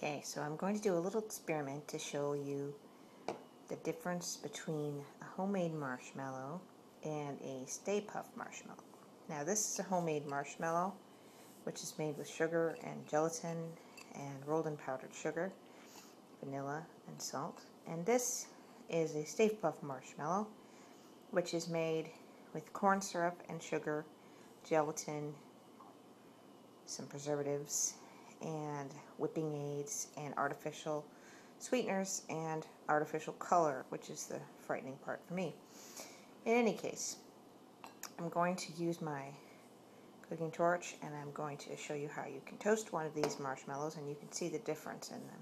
Okay, so I'm going to do a little experiment to show you the difference between a homemade marshmallow and a Stay Puft marshmallow. Now this is a homemade marshmallow which is made with sugar and gelatin and rolled in powdered sugar, vanilla and salt. And this is a Stay Puft marshmallow which is made with corn syrup and sugar, gelatin, some preservatives, and whipping aids and artificial sweeteners and artificial color, which is the frightening part for me. In any case, I'm going to use my cooking torch and I'm going to show you how you can toast one of these marshmallows and you can see the difference in them.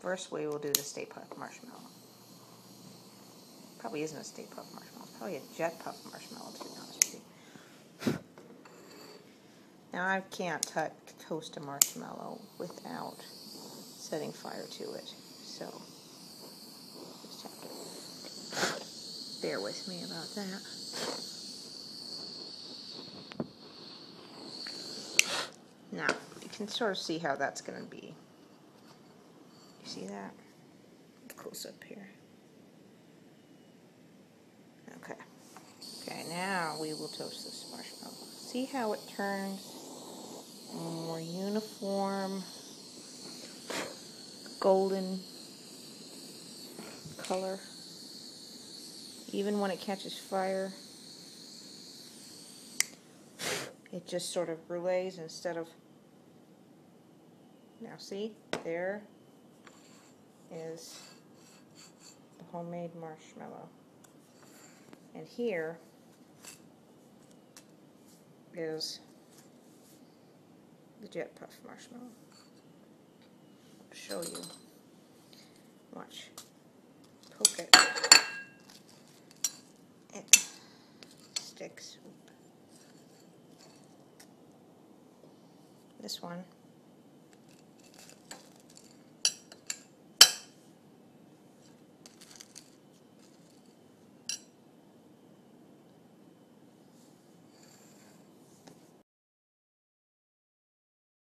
First we will do the Stay Puft marshmallow. Probably isn't a Stay Puft marshmallow, probably a Jet Puff marshmallow to be honest with you. Now I can't toast a marshmallow without setting fire to it, so just have to bear with me about that. Now, you can sort of see how that's going to be. You see that? Close up here. Okay. Okay, now we will toast this marshmallow. See how it turns more uniform, golden color. Even when it catches fire, it just sort of brulees instead of. Now, see, there is the homemade marshmallow. And here is the Jet Puff marshmallow. I'll show you. Watch. Poke it. It sticks. This one